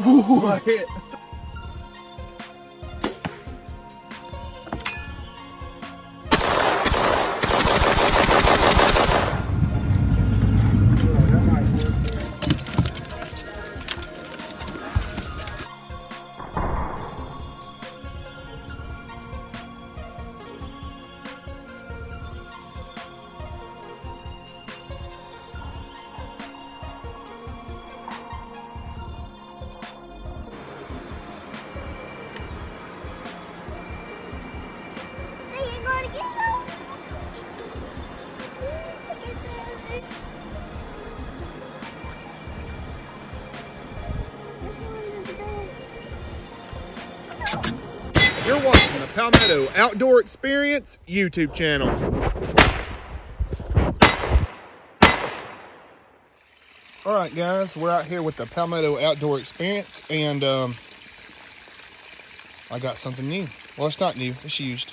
Ooh, I hit. Palmetto Outdoor Experience YouTube channel. All right, guys, we're out here with the Palmetto Outdoor Experience, and um, I got something new. Well, it's not new, it's used.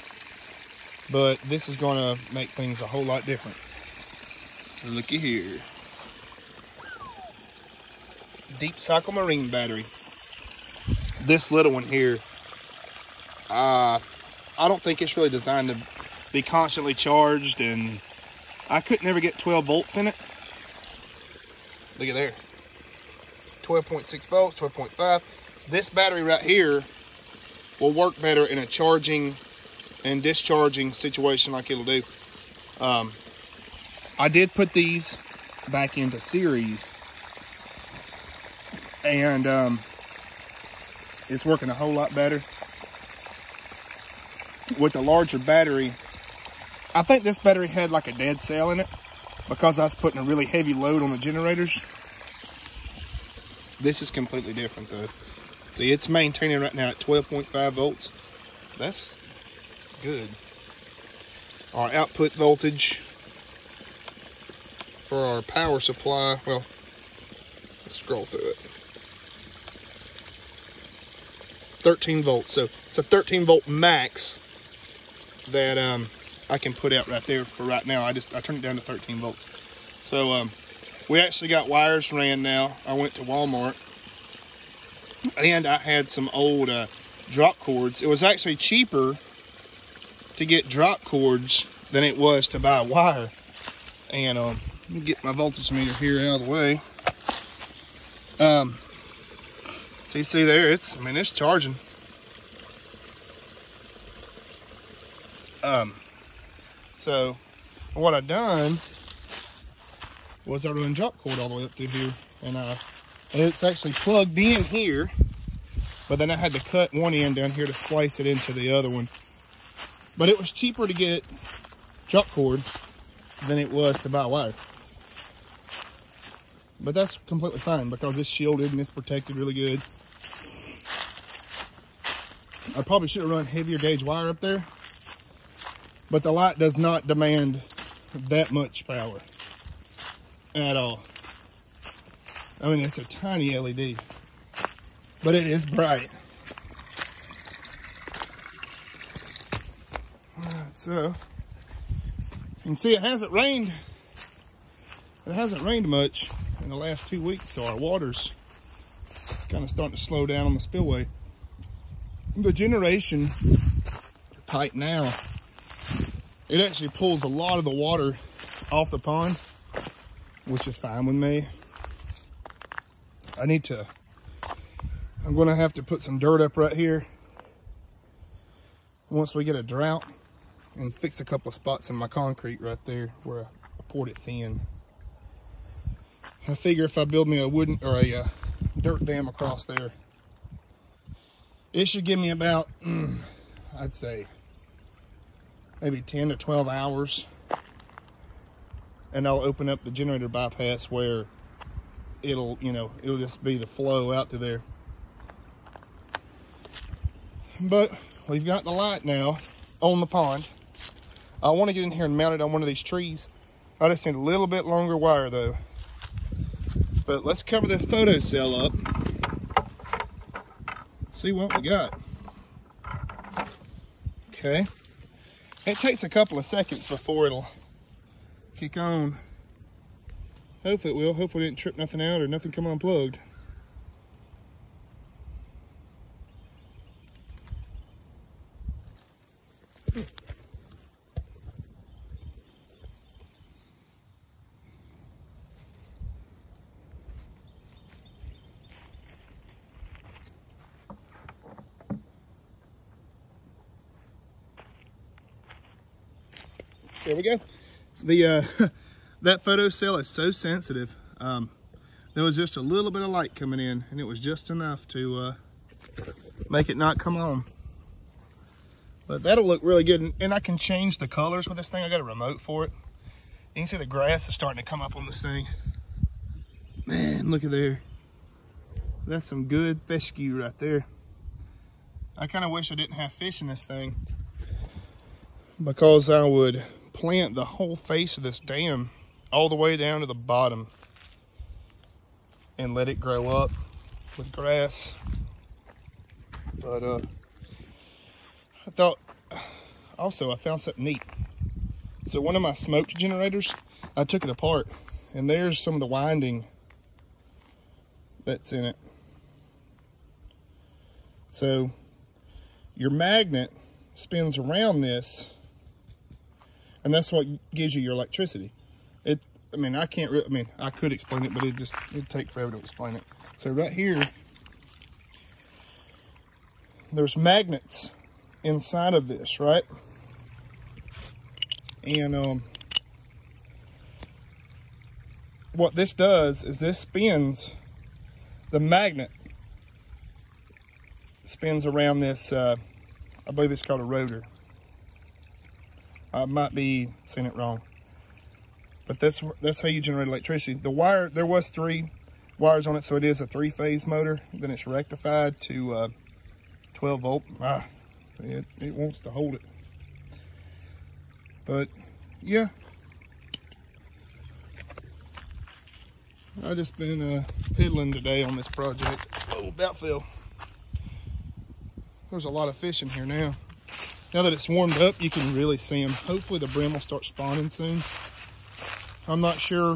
But this is going to make things a whole lot different. Looky here. Deep Cycle Marine Battery. This little one here uh, I don't think it's really designed to be constantly charged and I could never get 12 volts in it. Look at there. 12.6 volts, 12.5. This battery right here will work better in a charging and discharging situation like it'll do. Um, I did put these back into series and um, it's working a whole lot better with the larger battery. I think this battery had like a dead cell in it because I was putting a really heavy load on the generators. This is completely different though. See, it's maintaining right now at 12.5 volts. That's good. Our output voltage for our power supply, well, let's scroll through it. 13 volts. So it's a 13 volt max that um, I can put out right there for right now. I just I turned it down to 13 volts. So um, we actually got wires ran now. I went to Walmart and I had some old uh, drop cords. It was actually cheaper to get drop cords than it was to buy wire. And um, let me get my voltage meter here out of the way. Um, so you see there, it's I mean it's charging. Um, so what I done was I run drop cord all the way up through here, and uh, it's actually plugged in here. But then I had to cut one end down here to splice it into the other one. But it was cheaper to get drop cord than it was to buy wire. But that's completely fine because it's shielded and it's protected really good. I probably should have run heavier gauge wire up there but the light does not demand that much power at all. I mean, it's a tiny LED, but it is bright. Right, so you can see it hasn't rained. It hasn't rained much in the last two weeks, so our water's kind of starting to slow down on the spillway. The generation pipe now it actually pulls a lot of the water off the pond, which is fine with me. I need to, I'm gonna have to put some dirt up right here once we get a drought and fix a couple spots in my concrete right there where I poured it thin. I figure if I build me a wooden or a uh, dirt dam across there, it should give me about, mm, I'd say maybe 10 to 12 hours. And I'll open up the generator bypass where it'll, you know, it'll just be the flow out to there. But we've got the light now on the pond. I want to get in here and mount it on one of these trees. I just need a little bit longer wire though. But let's cover this photo cell up. See what we got. Okay. It takes a couple of seconds before it'll kick on. Hopefully it will. Hopefully it didn't trip nothing out or nothing come unplugged. There we go. The uh, that photo cell is so sensitive. Um, there was just a little bit of light coming in, and it was just enough to uh, make it not come on. But that'll look really good, and I can change the colors with this thing. I got a remote for it. You can see the grass is starting to come up on this thing. Man, look at there. That's some good fescue right there. I kind of wish I didn't have fish in this thing because I would plant the whole face of this dam all the way down to the bottom and let it grow up with grass. But uh, I thought also I found something neat. So one of my smoke generators, I took it apart and there's some of the winding that's in it. So your magnet spins around this and that's what gives you your electricity. It, I mean, I can't. I mean, I could explain it, but it just it'd take forever to explain it. So right here, there's magnets inside of this, right? And um, what this does is this spins the magnet spins around this. Uh, I believe it's called a rotor. I might be saying it wrong. But that's that's how you generate electricity. The wire, there was three wires on it, so it is a three-phase motor. Then it's rectified to uh, 12 volt. Ah, it, it wants to hold it. But, yeah. i just been uh, piddling today on this project. Oh, about fell. There's a lot of fish in here now. Now that it's warmed up, you can really see them. Hopefully the brim will start spawning soon. I'm not sure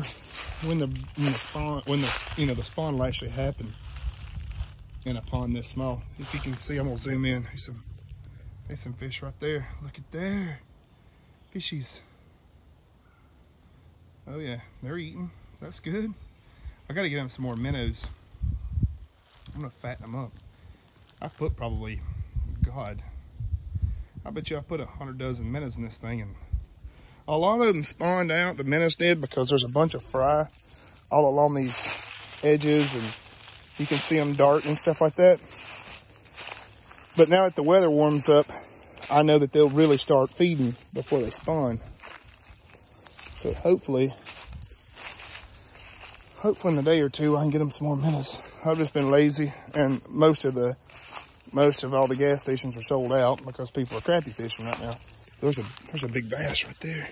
when the when the spawn when the you know the spawn will actually happen in a pond this small. If you can see, I'm gonna zoom in. There's some there's some fish right there. Look at there. Fishies. Oh yeah, they're eating. That's good. I gotta get them some more minnows. I'm gonna fatten them up. I put probably, God, I bet you I put a hundred dozen minnows in this thing and a lot of them spawned out, the minnows did, because there's a bunch of fry all along these edges and you can see them dart and stuff like that. But now that the weather warms up, I know that they'll really start feeding before they spawn. So hopefully, hopefully in a day or two, I can get them some more minnows. I've just been lazy and most of the most of all the gas stations are sold out because people are crappie fishing right now. There's a there's a big bass right there.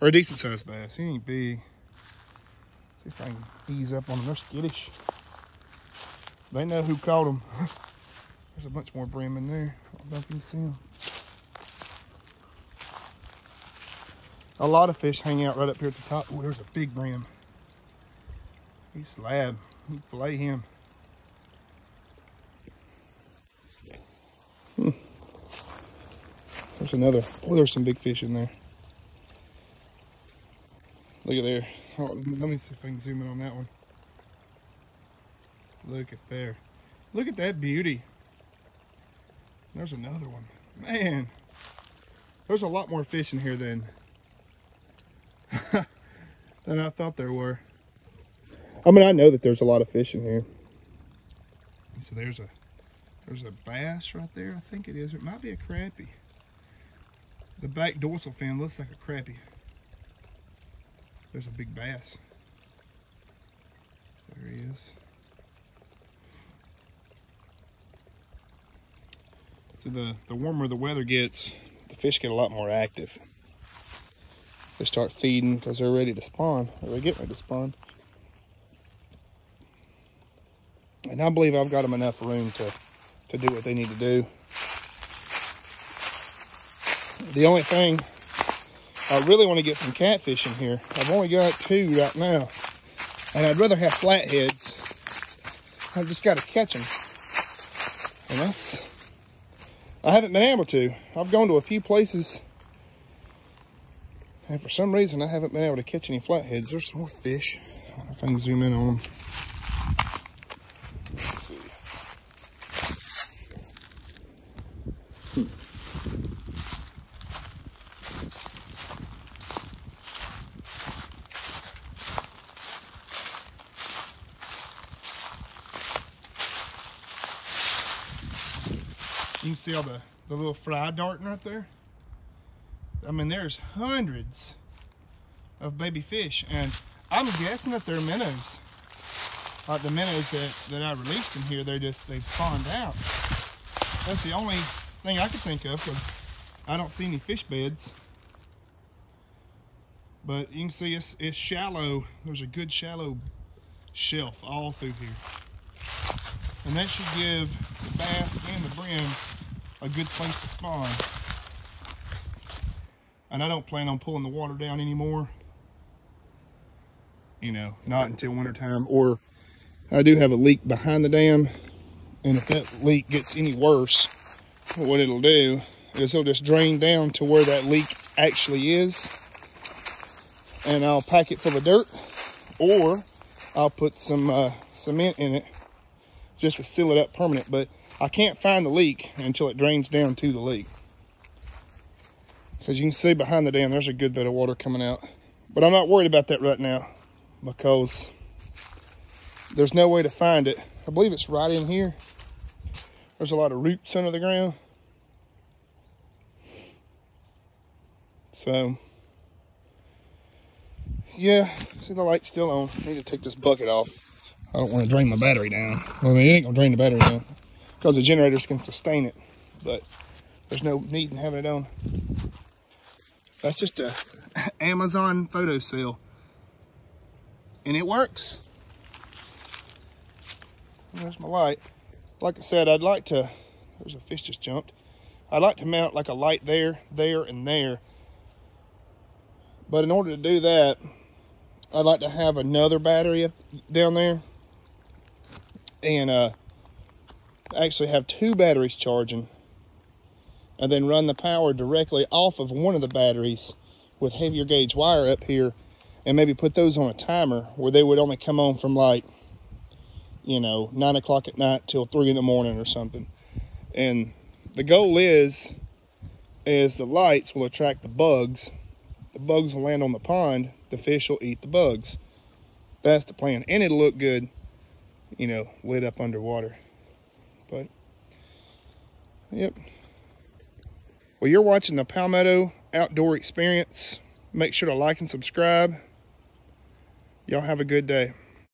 Or a decent sized bass. He ain't big. Let's see if I can ease up on them. They're skittish. They know who caught them. there's a bunch more brim in there. I don't know if you can see them. A lot of fish hang out right up here at the top. Oh, there's a big brim. He's slab. You fillet him. Another. Oh, there's some big fish in there. Look at there. Oh, let me see if I can zoom in on that one. Look at there. Look at that beauty. There's another one. Man, there's a lot more fish in here than than I thought there were. I mean, I know that there's a lot of fish in here. So there's a there's a bass right there. I think it is. It might be a crappie. The back dorsal fin looks like a crappie. There's a big bass. There he is. So the, the warmer the weather gets, the fish get a lot more active. They start feeding because they're ready to spawn, or they get ready to spawn. And I believe I've got them enough room to, to do what they need to do. The only thing, I really want to get some catfish in here. I've only got two right now. And I'd rather have flatheads. I've just got to catch them. And that's, I haven't been able to. I've gone to a few places, and for some reason, I haven't been able to catch any flatheads. There's more fish. I don't know if I can zoom in on them. You see all the, the little fry darting right there. I mean, there's hundreds of baby fish, and I'm guessing that they're minnows. Like the minnows that, that I released in here, they just, they've spawned out. That's the only thing I could think of, because I don't see any fish beds. But you can see it's, it's shallow. There's a good shallow shelf all through here. And that should give the bass and the brim a good place to spawn. And I don't plan on pulling the water down anymore. You know, not until wintertime. Or I do have a leak behind the dam. And if that leak gets any worse, what it'll do is it'll just drain down to where that leak actually is. And I'll pack it full of dirt. Or I'll put some uh, cement in it just to seal it up permanent. But I can't find the leak until it drains down to the leak. Because you can see behind the dam, there's a good bit of water coming out. But I'm not worried about that right now because there's no way to find it. I believe it's right in here. There's a lot of roots under the ground. So, yeah, see the light's still on. I need to take this bucket off. I don't want to drain my battery down. Well, it ain't gonna drain the battery down because the generators can sustain it, but there's no need in having it on. That's just a Amazon photo cell. And it works. There's my light. Like I said, I'd like to, there's a fish just jumped. I'd like to mount like a light there, there, and there. But in order to do that, I'd like to have another battery down there. And uh, actually have two batteries charging and then run the power directly off of one of the batteries with heavier gauge wire up here and maybe put those on a timer where they would only come on from like you know nine o'clock at night till three in the morning or something. And the goal is is the lights will attract the bugs. The bugs will land on the pond. The fish will eat the bugs. That's the plan. And it'll look good you know lit up underwater but yep well, you're watching the Palmetto Outdoor Experience. Make sure to like and subscribe. Y'all have a good day.